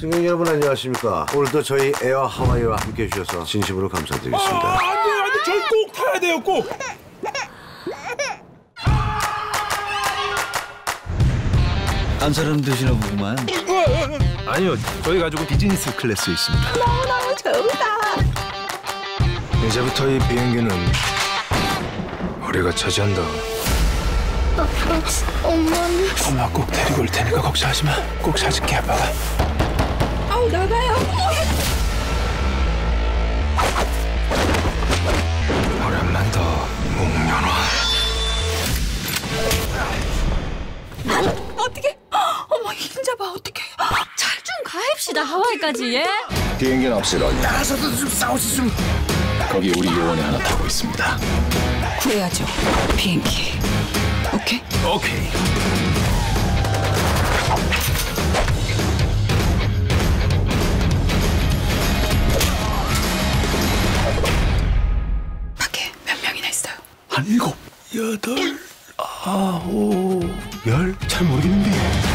승객 여러분 안녕하십니까. 오늘도 저희 에어 하와이와 함께 해주셔서 진심으로 감사드리겠습니다. 아, 안 돼요, 안 돼. 저희 꼭 타야 돼요, 꼭. 안 사람 드시나 보구만. 아니요, 저희 가족은 비즈니스 클래스에 있습니다. 너무 좋다. 이제부터 이 비행기는 우리가 차지한다. 엄마는 엄마 꼭 데리고 올 테니까 걱정하지 마. 꼭 찾을게, 아빠가. 어떻게? 어머 흰자 봐 어떻게? 잘 좀 가입시다 하와이까지 예? 비행기는 없애라니 나가서도 좀 싸우지 좀 거기 우리 요원이 하나 타고 있습니다 구해야죠 비행기. 오케이. 오케이. 밖에 몇 명이나 있어요? 한 일곱, 여덟, 아홉, 열? 잘 모르겠는데.